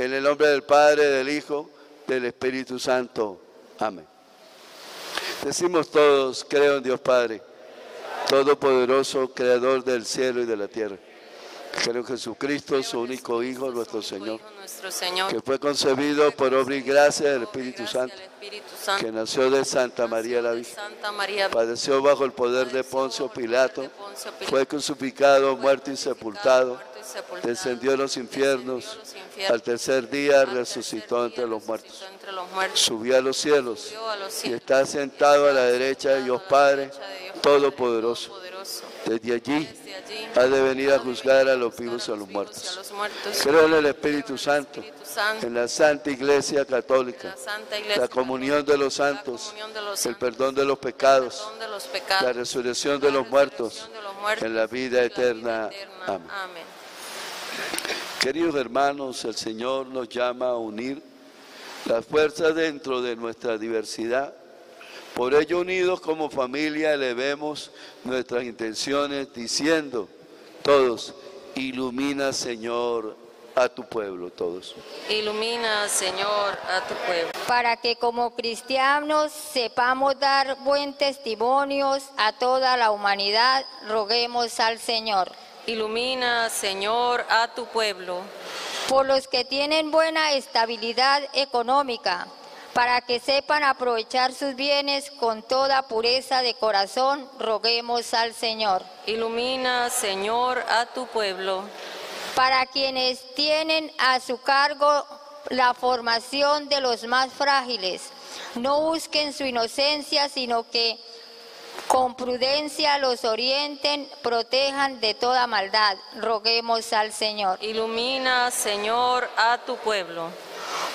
En el nombre del Padre, del Hijo, del Espíritu Santo. Amén. Decimos todos, creo en Dios Padre, Todopoderoso, Creador del cielo y de la tierra. Creo en Jesucristo, su único Hijo, nuestro Señor, que fue concebido por obra y gracia del Espíritu Santo, que nació de Santa María la Virgen, padeció bajo el poder de Poncio Pilato, fue crucificado, muerto y sepultado, descendió a los infiernos, al tercer día resucitó entre los muertos, subió a los cielos y está sentado a la derecha de Dios Padre Todopoderoso. Desde allí ha de venir a juzgar a los vivos y a los muertos. Creo en el Espíritu Santo, en la Santa Iglesia Católica, la comunión de los santos, el perdón de los pecados, la resurrección de los muertos, en la vida eterna. Amén. Queridos hermanos, el Señor nos llama a unir las fuerzas dentro de nuestra diversidad. Por ello, unidos como familia, elevemos nuestras intenciones diciendo, todos, ilumina Señor a tu pueblo, todos. Ilumina Señor a tu pueblo. Para que como cristianos sepamos dar buen testimonios a toda la humanidad, roguemos al Señor. Ilumina, Señor, a tu pueblo. Por los que tienen buena estabilidad económica, para que sepan aprovechar sus bienes con toda pureza de corazón, roguemos al Señor. Ilumina, Señor, a tu pueblo. Para quienes tienen a su cargo la formación de los más frágiles, no busquen su inocencia, sino que con prudencia los orienten, protejan de toda maldad. Roguemos al Señor. Ilumina, Señor, a tu pueblo.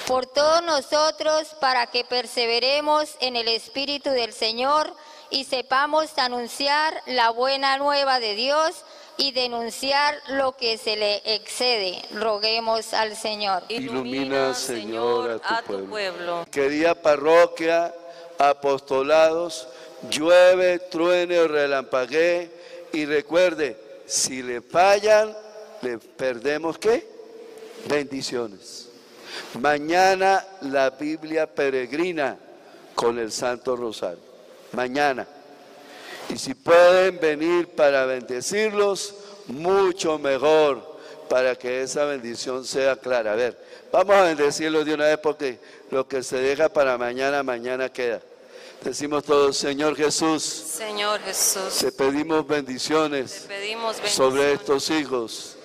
Por todos nosotros, para que perseveremos en el Espíritu del Señor y sepamos anunciar la buena nueva de Dios y denunciar lo que se le excede. Roguemos al Señor. Ilumina, Señor, a tu, pueblo. Querida parroquia, apostolados, llueve, truene o relampaguee y recuerde, si le fallan, le perdemos qué? Bendiciones. Mañana la Biblia peregrina con el Santo Rosario. Mañana. Y si pueden venir para bendecirlos, mucho mejor para que esa bendición sea clara. A ver, vamos a bendecirlos de una vez porque lo que se deja para mañana, mañana queda. Decimos todos, Señor Jesús. Señor Jesús. Te pedimos bendiciones, sobre estos hijos.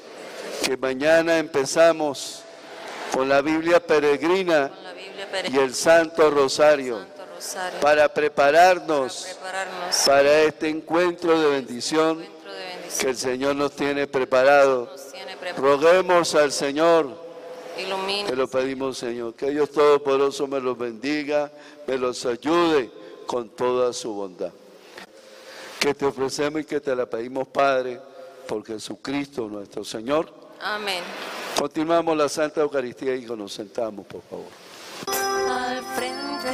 Que mañana empezamos con la Biblia peregrina, y el Santo Rosario, para, prepararnos para, este encuentro de bendición, que el Señor nos tiene preparado. Roguemos al Señor. Te lo pedimos, Señor. Que Dios Todopoderoso me los bendiga, me los ayude con toda su bondad. Que te ofrecemos y que te la pedimos, Padre, por Jesucristo nuestro Señor. Amén. Continuamos la Santa Eucaristía y nos sentamos, por favor. Al frente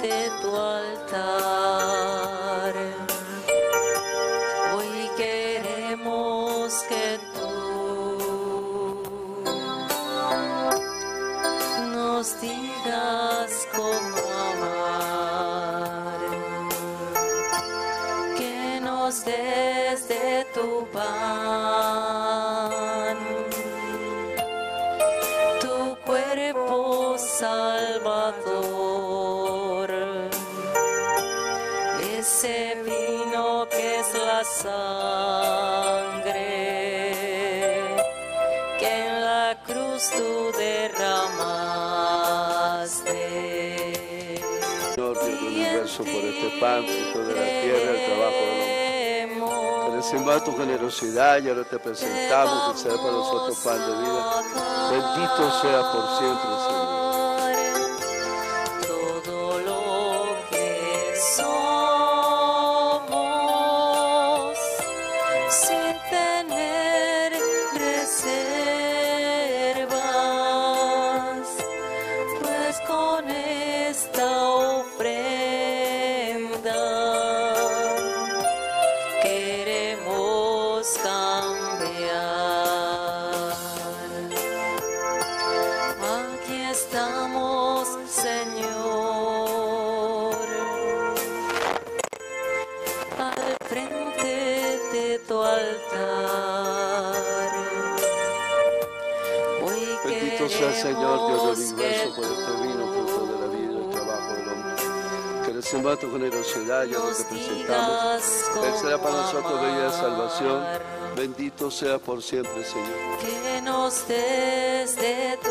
de tu altar, hoy queremos que tú nos digas cómo desde tu pan, tu cuerpo salvador, ese vino que es la sangre que en la cruz tú derramaste. Señor del universo, por este pan, fruto de la tierra, el trabajo de los Agradecemos a tu generosidad y ahora te presentamos que sea para nosotros pan de vida. Bendito sea por siempre, Señor. Reciba tu generosidad y a lo que nos presentamos. digas Él será para nosotros bella de salvación. Bendito sea por siempre, Señor. que nos des de tu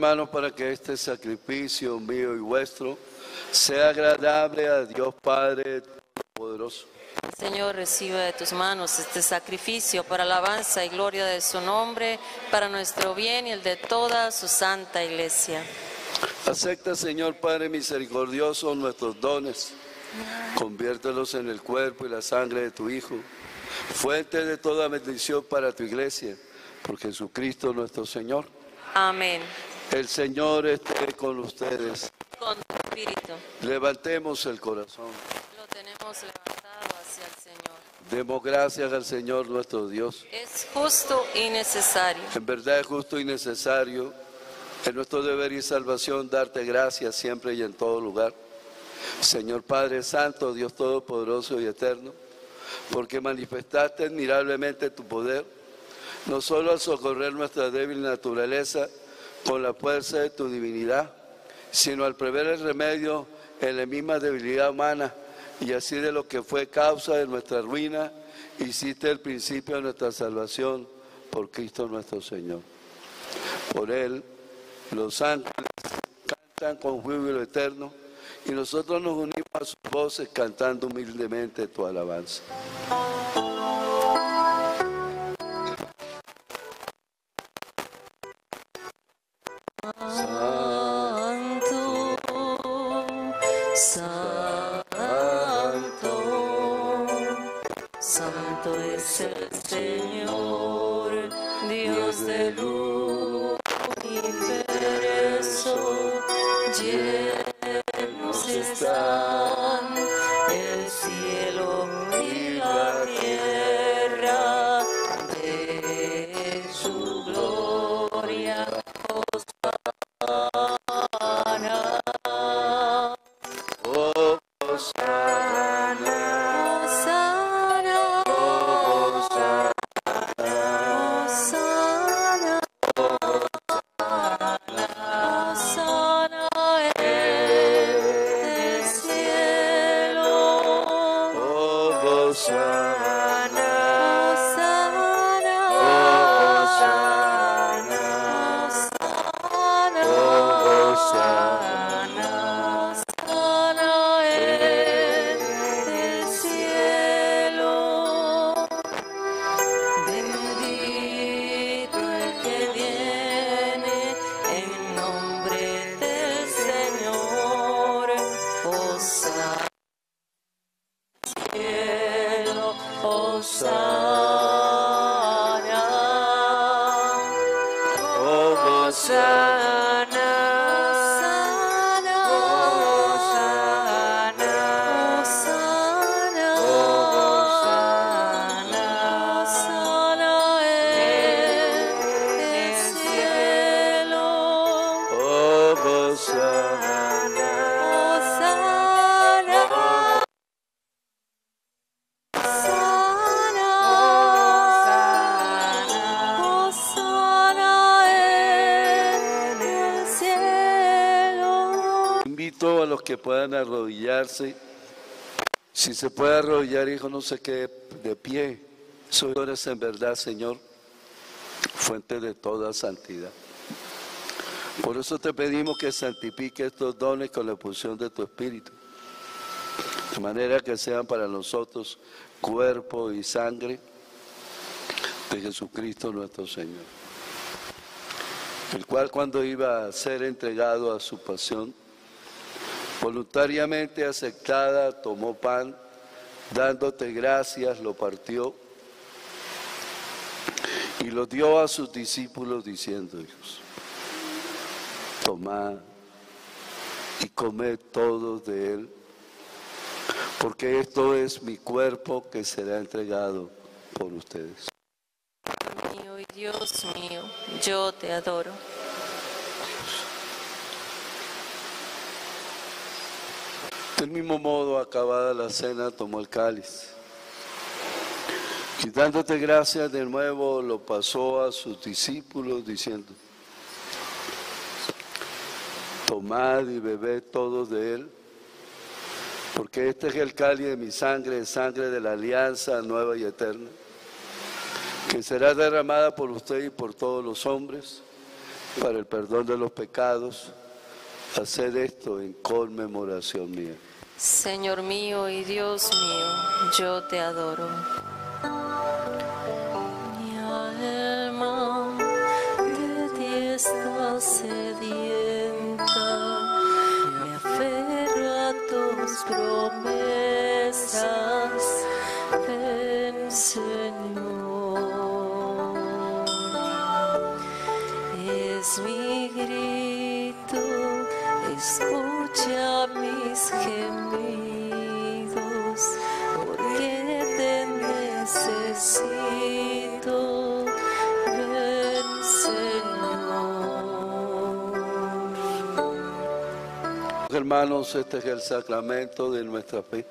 Hermanos, para que este sacrificio mío y vuestro sea agradable a Dios Padre Todopoderoso. Señor, recibe de tus manos este sacrificio para alabanza y gloria de su nombre, para nuestro bien y el de toda su santa iglesia. Acepta, Señor Padre misericordioso, nuestros dones. Conviértelos en el cuerpo y la sangre de tu Hijo, fuente de toda bendición para tu iglesia, por Jesucristo nuestro Señor. Amén. El Señor esté con ustedes. Con tu espíritu Levantemos el corazón. lo tenemos levantado hacia el Señor. Demos gracias al Señor nuestro Dios. Es justo y necesario. En verdad es justo y necesario, es nuestro deber y salvación darte gracias siempre y en todo lugar. Señor Padre Santo, Dios Todopoderoso y Eterno, porque manifestaste admirablemente tu poder, no solo al socorrer nuestra débil naturaleza con la fuerza de tu divinidad, sino al prever el remedio en la misma debilidad humana y así de lo que fue causa de nuestra ruina, hiciste el principio de nuestra salvación por Cristo nuestro Señor. Por Él, los ángeles cantan con júbilo eterno y nosotros nos unimos a sus voces cantando humildemente tu alabanza. Hosanna. Puedan arrodillarse, Si se puede arrodillar, hijo, no sé qué, de pie. Soy en verdad, Señor, fuente de toda santidad. Por eso te pedimos que santifique estos dones con la expulsión de tu Espíritu, de manera que sean para nosotros cuerpo y sangre de Jesucristo nuestro Señor, el cual cuando iba a ser entregado a su pasión, voluntariamente aceptada, tomó pan, dándote gracias, lo partió y lo dio a sus discípulos diciendo, tomad y comed todos de él, porque esto es mi cuerpo que será entregado por ustedes. Dios mío, yo te adoro. Del mismo modo, acabada la cena, tomó el cáliz. Y dándote gracias de nuevo, lo pasó a sus discípulos diciendo, tomad y bebed todos de él, porque este es el cáliz de mi sangre, sangre de la alianza nueva y eterna, que será derramada por usted y por todos los hombres para el perdón de los pecados. Haced esto en conmemoración mía. Señor mío y Dios mío, yo te adoro. Mi alma de ti está sedienta, me aferra a tus promesas, Hermanos, este es el sacramento de nuestra fe.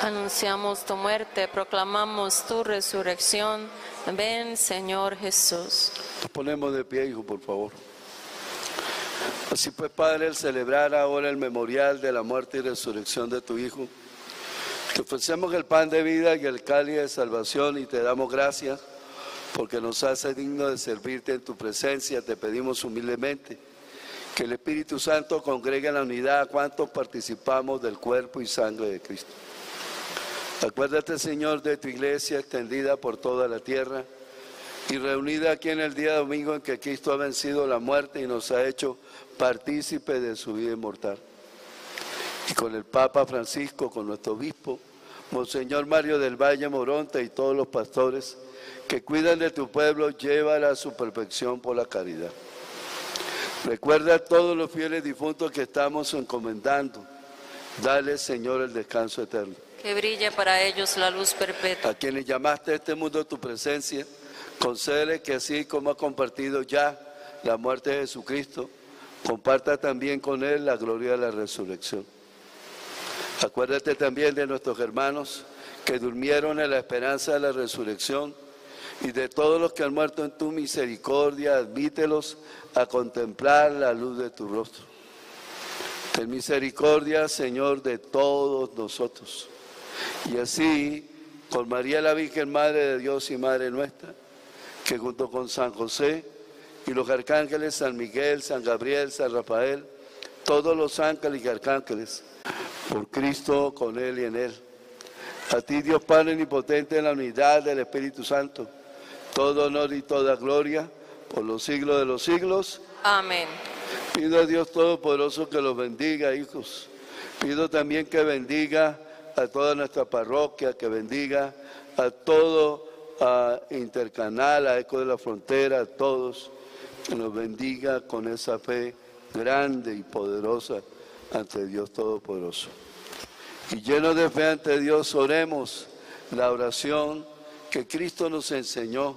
Anunciamos tu muerte, proclamamos tu resurrección, ven Señor Jesús. Nos ponemos de pie, hijo, por favor. Así pues, Padre, el celebrar ahora el memorial de la muerte y resurrección de tu Hijo, te ofrecemos el pan de vida y el cáliz de salvación y te damos gracias porque nos hace digno de servirte en tu presencia. Te pedimos humildemente que el Espíritu Santo congregue en la unidad a cuantos participamos del cuerpo y sangre de Cristo. Acuérdate, Señor, de tu iglesia extendida por toda la tierra y reunida aquí en el día domingo en que Cristo ha vencido la muerte y nos ha hecho partícipe de su vida inmortal. Y con el Papa Francisco, con nuestro obispo, Monseñor Mario del Valle Moronte y todos los pastores que cuidan de tu pueblo, llévala a su perfección por la caridad. Recuerda a todos los fieles difuntos que estamos encomendando. Dale, Señor, el descanso eterno. Que brille para ellos la luz perpetua. A quienes llamaste a este mundo a tu presencia, concédele que así como ha compartido ya la muerte de Jesucristo, comparta también con él la gloria de la resurrección. Acuérdate también de nuestros hermanos que durmieron en la esperanza de la resurrección y de todos los que han muerto en tu misericordia, admítelos a contemplar la luz de tu rostro. Ten misericordia, Señor, de todos nosotros. Y así, con María la Virgen, Madre de Dios y Madre nuestra, que junto con San José y los arcángeles San Miguel, San Gabriel, San Rafael, todos los ángeles y arcángeles, por Cristo, con Él y en Él. A ti, Dios Padre Omnipotente, en la unidad del Espíritu Santo, todo honor y toda gloria por los siglos de los siglos. Amén. Pido a Dios Todopoderoso que los bendiga, hijos. Pido también que bendiga a toda nuestra parroquia, que bendiga a todo a Intercanal, a Eco de la Frontera, a todos, que nos bendiga con esa fe grande y poderosa ante Dios Todopoderoso. Y llenos de fe ante Dios, oremos la oración que Cristo nos enseñó,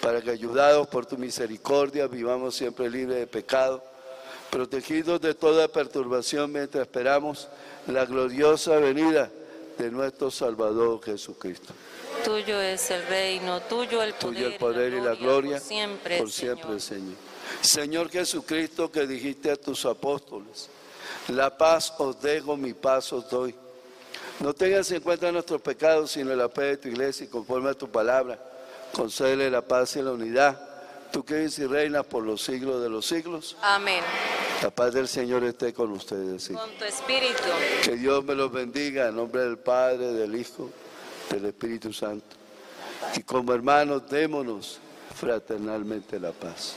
para que ayudados por tu misericordia vivamos siempre libres de pecado, protegidos de toda perturbación mientras esperamos la gloriosa venida de nuestro Salvador Jesucristo. Tuyo es el reino, tuyo el poder, Tuyo el poder y la gloria por siempre, por siempre, Señor. Señor Jesucristo, que dijiste a tus apóstoles, la paz os dejo, mi paz os doy. No tengas en cuenta nuestros pecados, sino la fe de tu iglesia y conforme a tu palabra. Concédele la paz y la unidad. Tú que vives y reinas por los siglos de los siglos. Amén. La paz del Señor esté con ustedes. sí. Con tu espíritu. Que Dios me los bendiga en nombre del Padre, del Hijo, del Espíritu Santo. Y como hermanos, démonos fraternalmente la paz.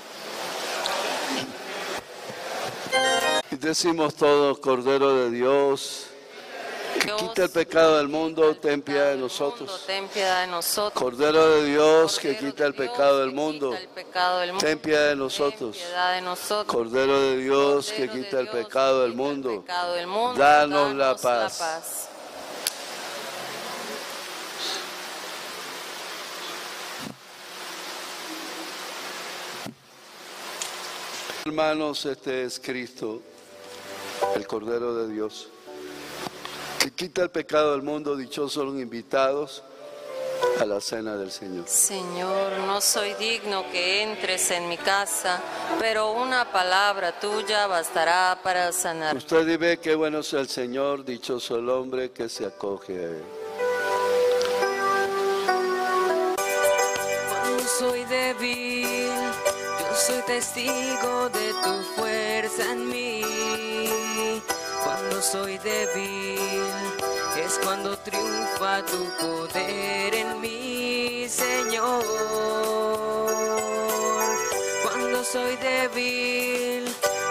Y decimos todos, Cordero de Dios, Dios, quita el pecado del mundo, ten piedad de nosotros. mundo, Ten piedad de nosotros. Cordero de Dios, que quita el pecado del que mundo, ten piedad de nosotros. Cordero de Dios, que quita el que pecado del mundo, danos la paz. Hermanos, este es Cristo, el Cordero de Dios, que quita el pecado del mundo, dichosos los invitados a la cena del Señor. Señor, no soy digno que entres en mi casa, pero una palabra tuya bastará para sanar. Usted dime qué bueno es el Señor, dichoso el hombre que se acoge a Él. Cuando soy débil, yo soy testigo de tu fuerza en mí. Cuando soy débil, es cuando triunfa tu poder en mí, Señor. Cuando soy débil,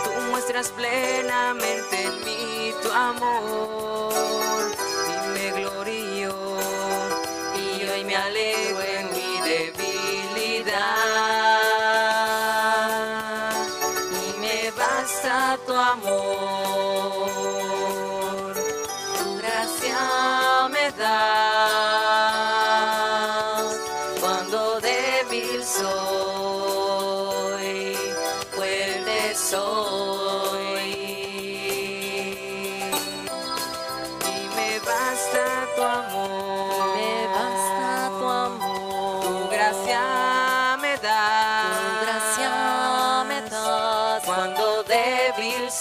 tú muestras plenamente en mí tu amor y me glorío y hoy me alegro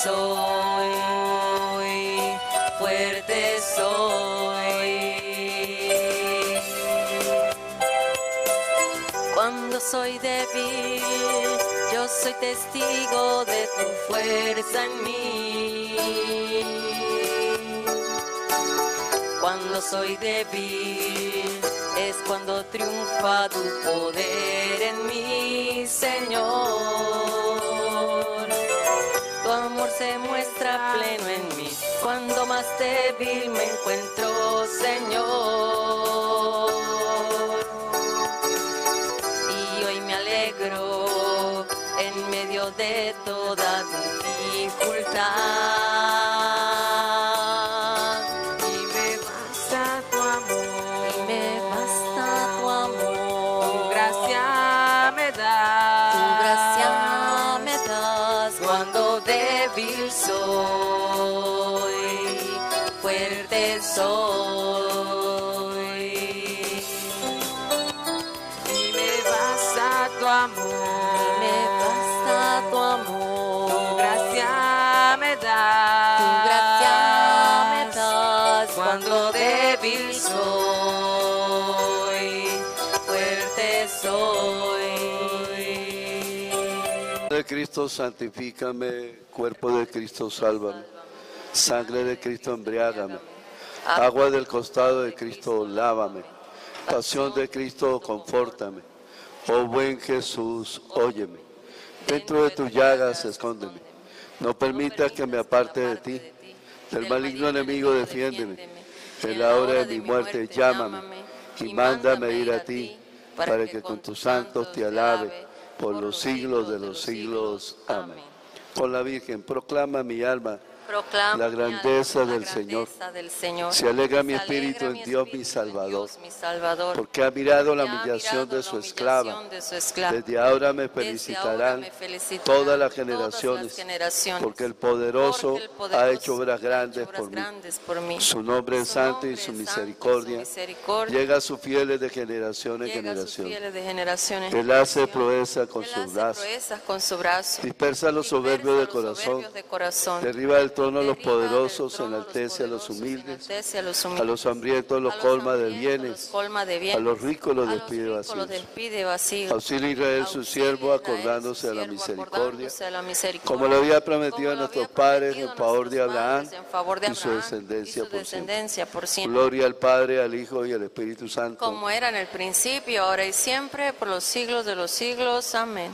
soy fuerte soy Cuando soy débil, yo soy testigo de tu fuerza en mí. Cuando soy débil, es cuando triunfa tu poder en mí, Señor. Amor se muestra pleno en mí, cuando más débil me encuentro, Señor. Y hoy me alegro en medio de toda dificultad. y me basta tu amor. Y me basta tu amor, tu gracia me das fuerte soy. Y me basta tu amor, me basta tu tu amor, gracia me das, tu gracia me das cuando débil soy, fuerte soy. de Cristo santifícame, cuerpo de Cristo sálvame, sangre de Cristo embriágame, agua del costado de Cristo lávame, pasión de Cristo confórtame, oh buen Jesús, óyeme, dentro de tus llagas escóndeme, no permita que me aparte de ti, del maligno enemigo defiéndeme, en la hora de mi muerte llámame y mándame ir a ti, para que con tus santos te alabe por los siglos de los siglos. Amén. Con la Virgen proclama mi alma Proclamo la grandeza la del Señor. grandeza del Señor. Se alegra mi espíritu en Dios, mi Salvador, porque ha mirado la humillación de su la esclava. Desde ahora me felicitarán todas las generaciones, porque el poderoso el ha hecho obras grandes por mí. Su nombre es santo y su misericordia llega a sus fieles de generación en generación. Él hace proezas con su brazo. dispersa los soberbios de corazón, derriba del trono a los poderosos, enaltece a los humildes, a los hambrientos los colma de bienes, a los ricos los despide vacíos. Auxilia Israel su siervo, acordándose de la misericordia, como lo había prometido a nuestros padres en favor de Abraham y su descendencia por siempre. Gloria al Padre, al Hijo y al Espíritu Santo. Como era en el principio, ahora y siempre, por los siglos de los siglos. Amén.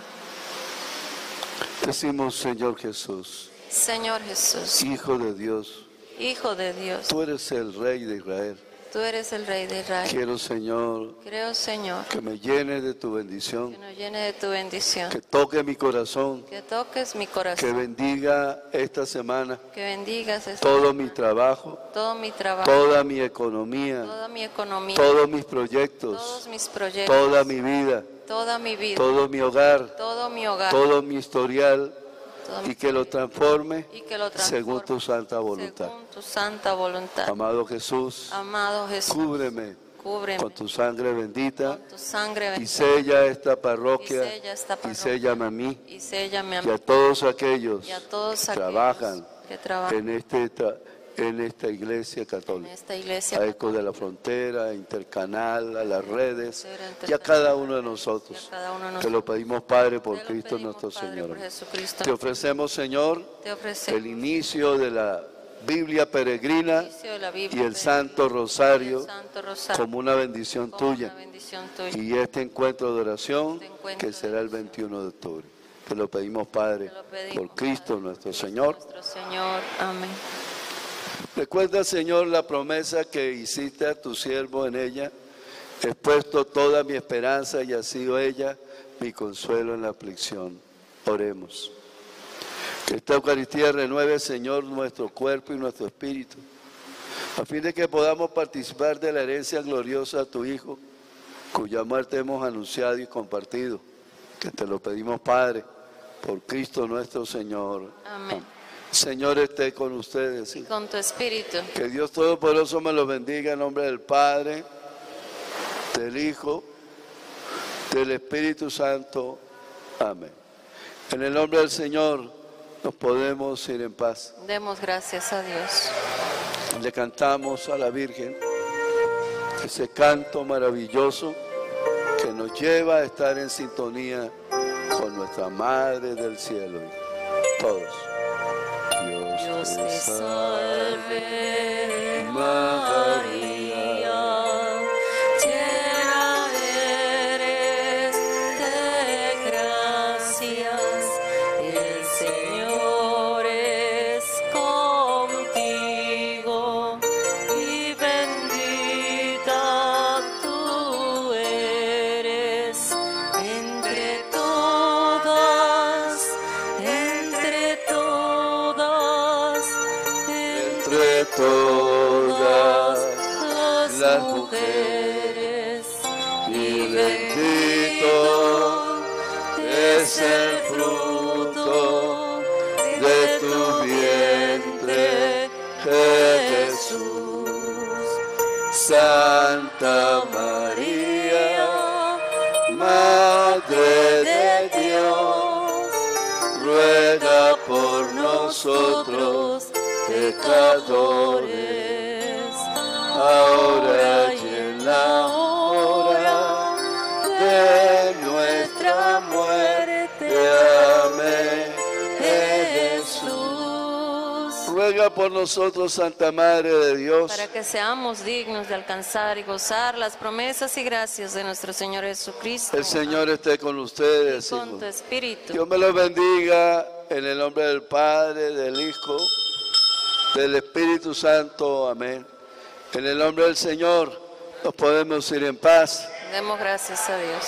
Decimos, Señor Jesús, Señor Jesús, Hijo de Dios, Hijo de Dios, tú eres el Rey de Israel. tú eres el Rey de Israel. Quiero, Señor, Creo, Señor, que me llenes de tu que bendición, nos llene de tu bendición, que toque mi corazón, que toques mi que corazón, bendiga esta semana que bendigas esta todo semana, mi trabajo, todo mi trabajo, toda mi economía, toda mi economía, todos mis todos proyectos, mis proyectos, toda mi vida, toda mi vida, todo mi hogar, todo mi hogar, todo mi historial y que lo transforme y que lo según tu santa voluntad. según tu santa voluntad. Amado Jesús, Amado Jesús, cúbreme cúbreme con tu sangre bendita con tu sangre y sella esta parroquia y sella esta y a mí y a y mí a todos aquellos y a todos que aquellos trabajan que trabajan en, este, en esta iglesia en católica. esta iglesia A Eco de la Frontera, a Intercanal, a las redes y a cada uno de nosotros. Te lo pedimos, Padre, por Cristo nuestro Señor. Te ofrecemos, Señor, Te ofrecemos el inicio de la Biblia peregrina y el Santo Rosario como una bendición tuya. una bendición tuya. Y este encuentro de oración Este que será el 21 de octubre. Te lo pedimos, Padre, por Cristo. Nuestro Señor. Amén. Recuerda, Señor, la promesa que hiciste a tu siervo en ella. He puesto toda mi esperanza y ha sido ella mi consuelo en la aflicción. Oremos. Que esta Eucaristía renueve, Señor, nuestro cuerpo y nuestro espíritu, a fin de que podamos participar de la herencia gloriosa de tu Hijo, cuya muerte hemos anunciado y compartido. Que te lo pedimos, Padre, por Cristo nuestro Señor. Amén. Señor esté con ustedes. Y con tu espíritu. Que Dios Todopoderoso me lo bendiga en nombre del Padre, del Hijo, del Espíritu Santo. Amén. En el nombre del Señor nos podemos ir en paz. Demos gracias a Dios. Le cantamos a la Virgen ese canto maravilloso que nos lleva a estar en sintonía con nuestra Madre del Cielo. Todos. Dios te salve, María. Ruega por nosotros, Santa Madre de Dios, Para que seamos dignos de alcanzar y gozar las promesas y gracias de nuestro Señor Jesucristo. el Señor esté con ustedes. con hijos. tu espíritu. Dios me los bendiga en el nombre del Padre, del Hijo, del Espíritu Santo. Amén. En el nombre del Señor nos podemos ir en paz. Demos gracias a Dios.